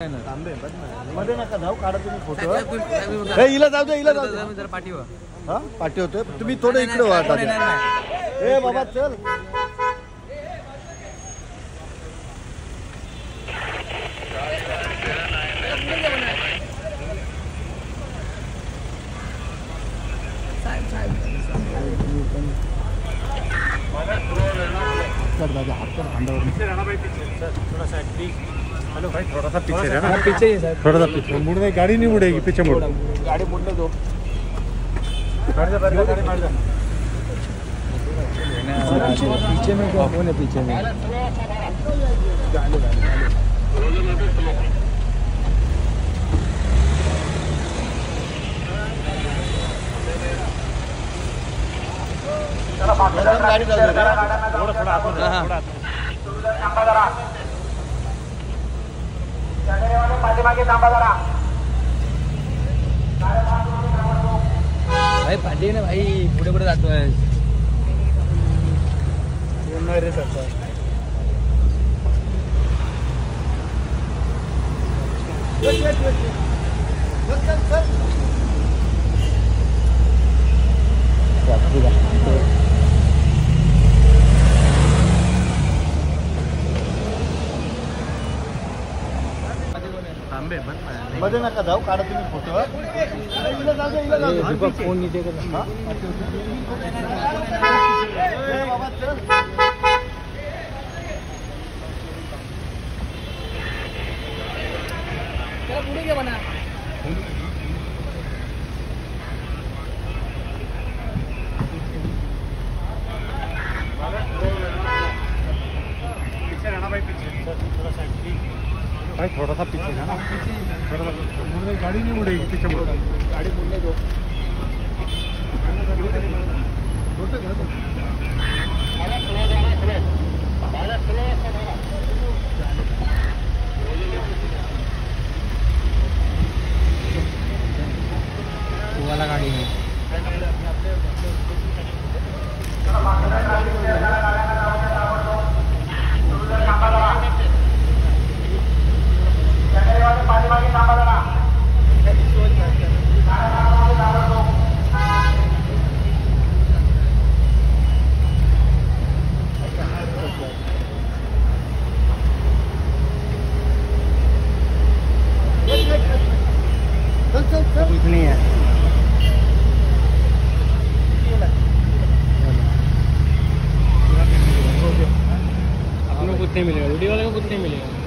मध्ये नका जाऊ तुम्ही फ़ोटो हे हिला जाऊ दे हिला जाऊ दे जरा पाठीवर हा पाठी थोडं इकडे व्हा. ए बाबा चल दादा हात कर खांद्यावर हेलो भाई थोड़ा सा पीछे रहना पीछे ही थोड़ा सा पीछे. मुड़ नहीं गाड़ी नहीं मुड़ेगी पीछे मुड़. गाड़ी मुड़ने दो. पीछे में कौन कौन है पीछे में. थोडं थोडं हा, हा. थोडं. भाई पाठी ना भाई. पुढे पुढे जातोय नाही रे सरकार मध्ये नका जाऊ काढा तुम्ही फ़ोटो फ़ोन हा? ए पुढे घे म्हणा थोड़ा भाई थोड़ा सा पीछे थोड़ा सा गाड़ी नहीं मुड़ेगी पीछे गाड़ी मुड़ने दो। वाला गाड़ी है। नहीं है। अपने को मिलेगा वीडियो वाले को कुत्ते मिलेगा।